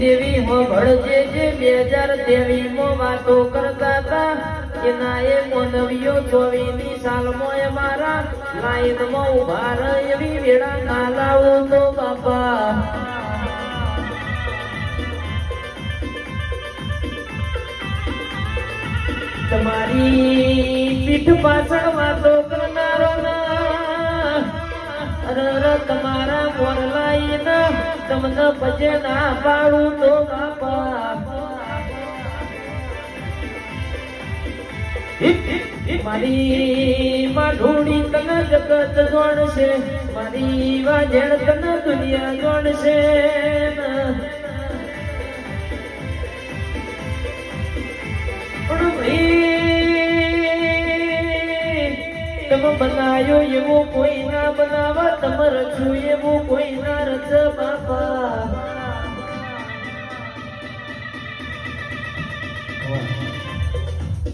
એવી હોભળજે જે બે હજાર તેવી માં વાતો કરતા હતા. એના એ મોનવીઓ ચોવીની સાલમાં એ મારા લાઈનમાં ઊભા એવી વેળા ના લાવું તો બાપા. તમારી પીઠ પાછળ વાતો કરનારો ના. તમારા મોરલાઈ ના તમને ભજે ના પાડું તો બાપા. મારી માઢોડી તને જગત જોડશે. મારી વાજેણ તને તમે બનાયો એવો કોઈ ના બનાવા તમે રચ્યું એવો કોઈ ના રચ બાપા.